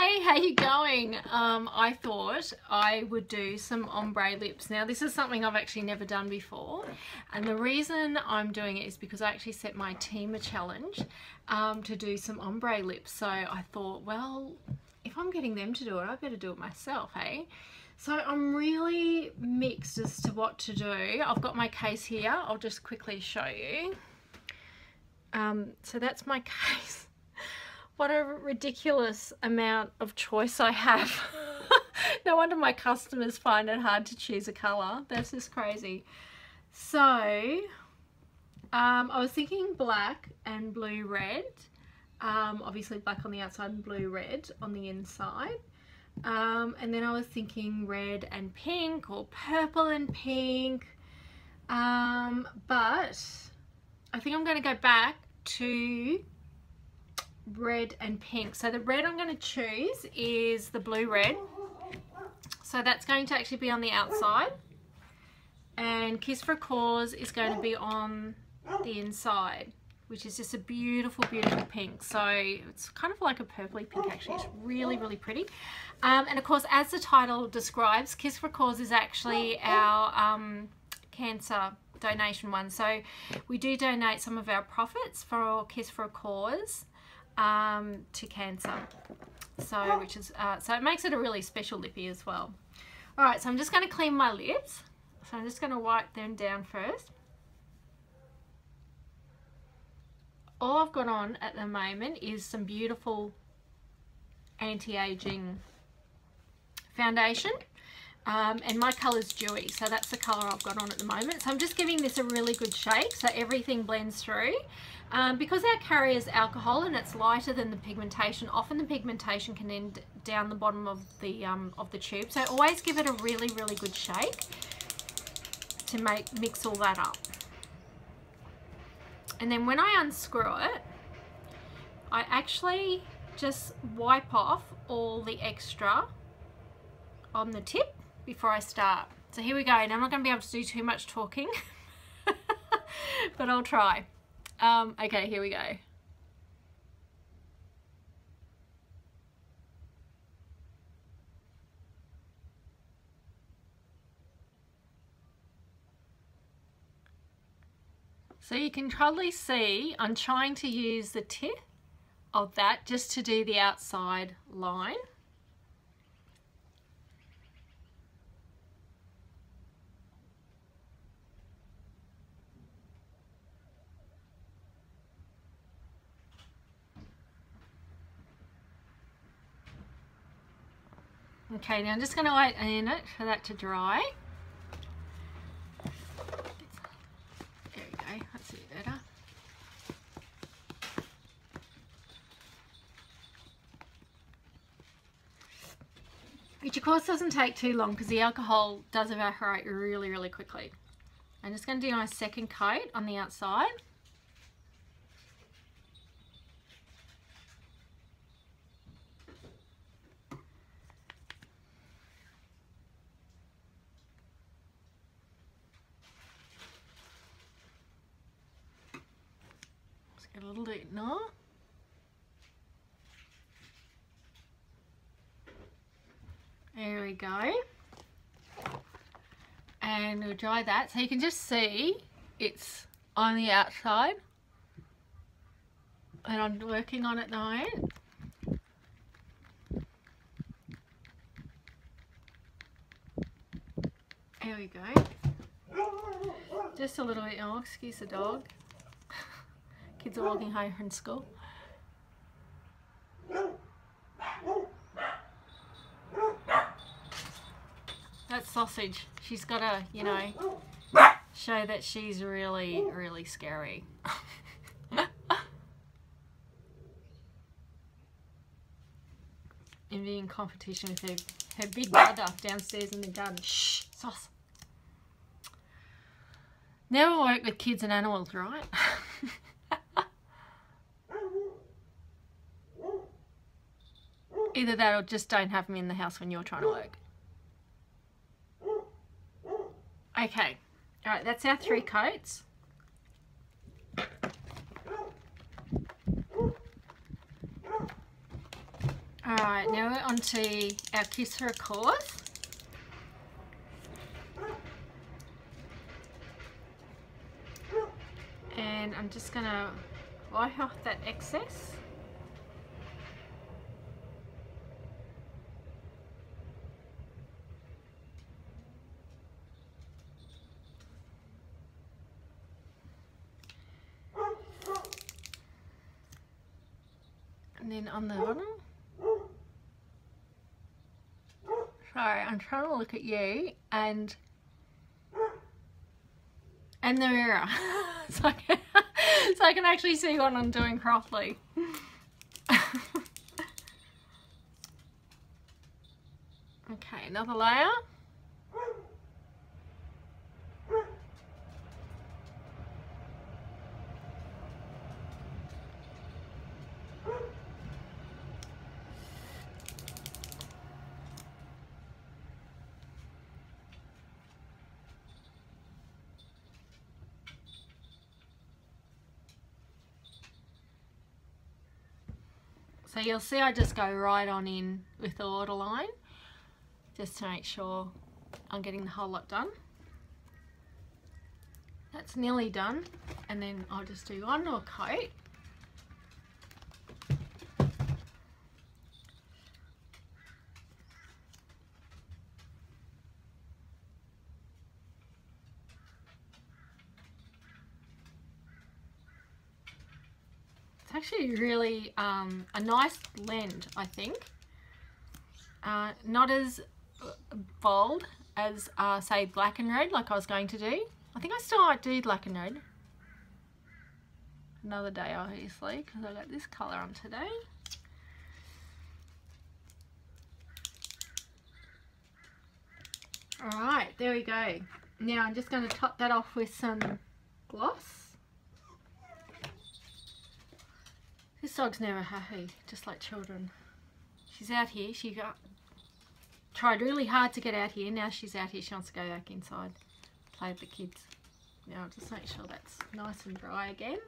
Hey, how you going? Um, I thought I would do some ombre lips. Now this is something I've actually never done before and the reason I'm doing it is because I actually set my team a challenge um, to do some ombre lips. So I thought, well, if I'm getting them to do it, I better do it myself, hey? So I'm really mixed as to what to do. I've got my case here. I'll just quickly show you. Um, so that's my case what a ridiculous amount of choice I have. no wonder my customers find it hard to choose a colour. That's just crazy. So, um, I was thinking black and Blu Red. Um, obviously black on the outside and Blu Red on the inside. Um, and then I was thinking red and pink or purple and pink. Um, but I think I'm going to go back to red and pink. So the red I'm going to choose is the Blu Red. So that's going to actually be on the outside. And Kiss for a Cause is going to be on the inside, which is just a beautiful, beautiful pink. So it's kind of like a purpley pink actually. It's really, really pretty. Um, and of course, as the title describes, Kiss for a Cause is actually our um, cancer donation one. So we do donate some of our profits for Kiss for a Cause um, to cancer. So, which is, uh, so it makes it a really special lippy as well. All right, so I'm just going to clean my lips. So I'm just going to wipe them down first. All I've got on at the moment is some beautiful anti-aging foundation. Um, and my colour's dewy, so that's the colour I've got on at the moment. So I'm just giving this a really good shake so everything blends through. Um, because our carrier is alcohol and it's lighter than the pigmentation, often the pigmentation can end down the bottom of the, um, of the tube. So always give it a really, really good shake to make mix all that up. And then when I unscrew it, I actually just wipe off all the extra on the tip before I start. So here we go. Now I'm not going to be able to do too much talking, but I'll try. Um, okay, here we go. So you can probably see I'm trying to use the tip of that just to do the outside line. Okay, now I'm just going to wait a minute for that to dry. There we go, that's a bit better. Which of course doesn't take too long because the alcohol does evaporate really, really quickly. I'm just going to do my second coat on the outside. A little bit now. There we go. And we'll dry that. So you can just see it's on the outside. And I'm working on it now. There we go. Just a little bit, oh excuse the dog. Kids are walking higher in school. That sausage, she's got to, you know, show that she's really, really scary. Envying competition with her, her big brother downstairs in the garden. Shh, sauce. Never work with kids and animals, right? Either that or just don't have them in the house when you're trying to work. Okay, all right, that's our three coats. Alright, now we're on to our Kiss for. And I'm just to wipe off that excess. And then on the bottom. Sorry, I'm trying to look at you and and the mirror so, I can, so I can actually see what I'm doing properly. okay, another layer. So you'll see I just go right on in with the waterline just to make sure I'm getting the whole lot done. That's nearly done and then I'll just do one more coat actually really um, a nice blend, I think. Uh, not as bold as, uh, say, black and red like I was going to do. I think I still might do black and red. Another day, obviously, because I got this colour on today. Alright, there we go. Now I'm just going to top that off with some gloss. This dog's never happy, just like children. She's out here. She got tried really hard to get out here. Now she's out here. She wants to go back inside, play with the kids. Now I'll just make sure that's nice and dry again.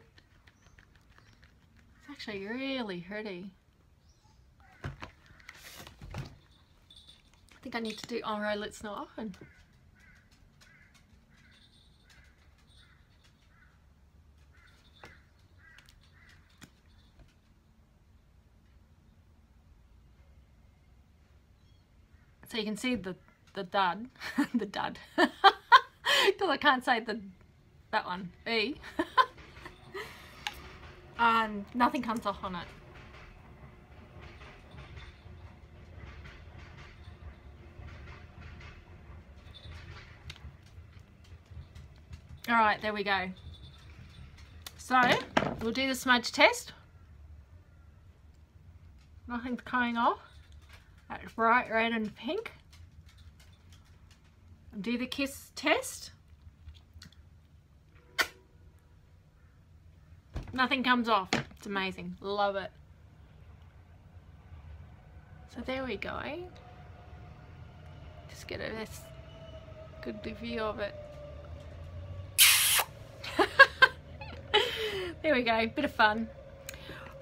It's actually really pretty. I think I need to do oh, en route let's not So you can see the, the dud, the dud, because I can't say the, that one, E. and um, nothing comes off on it. Alright, there we go. So, we'll do the smudge test. Nothing's coming off. Bright red and pink. Do the kiss test. Nothing comes off. It's amazing. Love it. So there we go. Just get a good view of it. there we go. Bit of fun.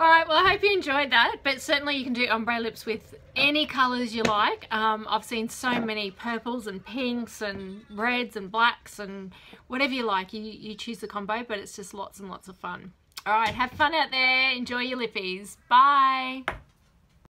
Alright, well I hope you enjoyed that, but certainly you can do ombre lips with any colours you like. Um, I've seen so many purples and pinks and reds and blacks and whatever you like, you, you choose the combo, but it's just lots and lots of fun. Alright, have fun out there, enjoy your lippies. Bye!